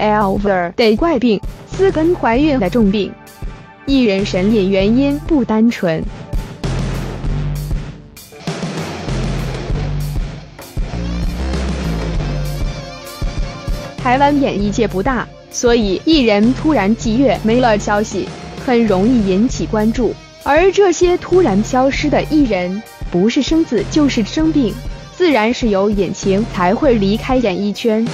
Elver 得怪病，私根怀孕的重病。艺人神隐原因不单纯。台湾演艺界不大，所以艺人突然几月没了消息，很容易引起关注。而这些突然消失的艺人，不是生子就是生病，自然是有隐情才会离开演艺圈。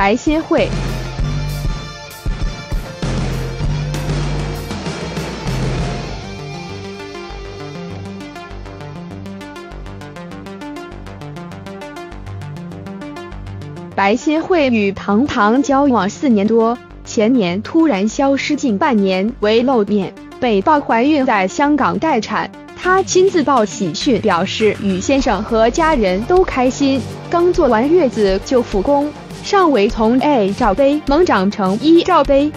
白先慧。白先慧与唐唐交往四年多，前年突然消失近半年未露面，被曝怀孕在香港待产。她亲自报喜讯，表示与先生和家人都开心，刚坐完月子就复工，上围从 A 罩杯猛长成 E 罩杯。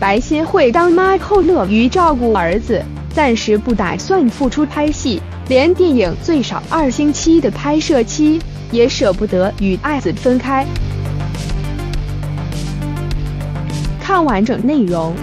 白先慧当妈后乐于照顾儿子，暂时不打算复出拍戏。连电影最少二星期的拍摄期也舍不得与爱子分开。看完整内容。